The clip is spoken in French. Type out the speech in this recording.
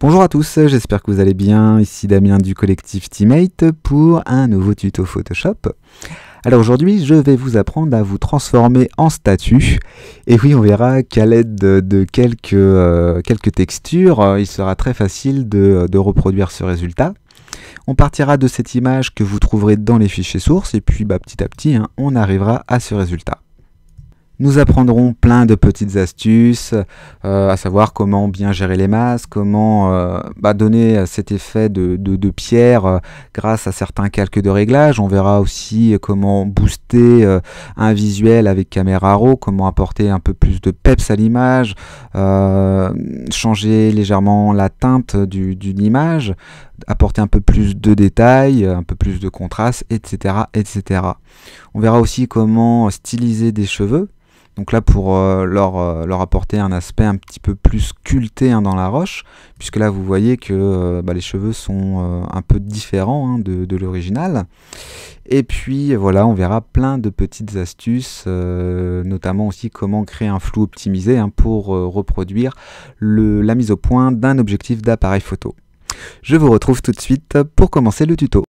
Bonjour à tous, j'espère que vous allez bien. Ici Damien du collectif Teammate pour un nouveau tuto Photoshop. Alors aujourd'hui, je vais vous apprendre à vous transformer en statue. Et oui, on verra qu'à l'aide de, quelques, euh, quelques textures, euh, il sera très facile de, reproduire ce résultat. On partira de cette image que vous trouverez dans les fichiers sources et puis bah, petit à petit, hein, on arrivera à ce résultat. Nous apprendrons plein de petites astuces, euh, à savoir comment bien gérer les masques, comment euh, bah, donner cet effet de, pierre euh, grâce à certains calques de réglage. On verra aussi comment booster un visuel avec caméra RAW, comment apporter un peu plus de peps à l'image, changer légèrement la teinte d'une image, apporter un peu plus de détails, un peu plus de contraste, etc., etc. On verra aussi comment styliser des cheveux donc là, pour euh, euh, leur, apporter un aspect un petit peu plus sculpté hein, dans la roche, puisque là, vous voyez que euh, bah, les cheveux sont un peu différents hein, de, l'original. Et puis voilà, on verra plein de petites astuces, notamment aussi comment créer un flou optimisé hein, pour reproduire la mise au point d'un objectif d'appareil photo. Je vous retrouve tout de suite pour commencer le tuto.